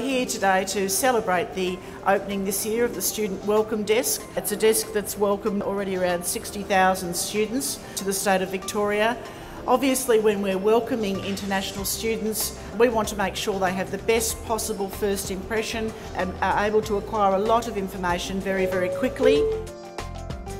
here today to celebrate the opening this year of the Student Welcome Desk. It's a desk that's welcomed already around 60,000 students to the state of Victoria. Obviously, when we're welcoming international students, we want to make sure they have the best possible first impression and are able to acquire a lot of information very, very quickly.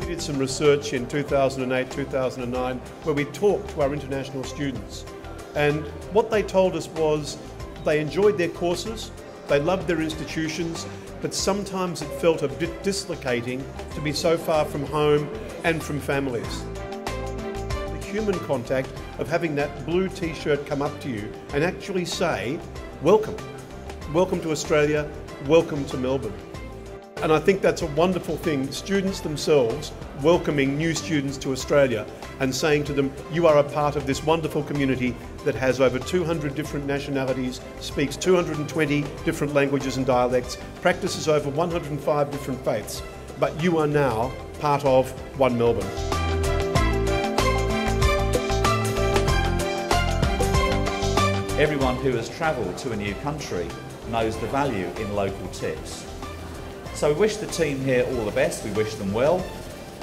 We did some research in 2008 2009 where we talked to our international students. And what they told us was they enjoyed their courses, they loved their institutions, but sometimes it felt a bit dislocating to be so far from home and from families. The human contact of having that blue t shirt come up to you and actually say, Welcome. Welcome to Australia. Welcome to Melbourne. And I think that's a wonderful thing. Students themselves welcoming new students to Australia and saying to them, you are a part of this wonderful community that has over 200 different nationalities, speaks 220 different languages and dialects, practices over 105 different faiths, but you are now part of One Melbourne. Everyone who has travelled to a new country knows the value in local tips. So we wish the team here all the best, we wish them well,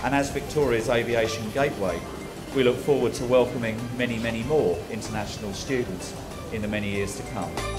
and as Victoria's Aviation Gateway, we look forward to welcoming many, many more international students in the many years to come.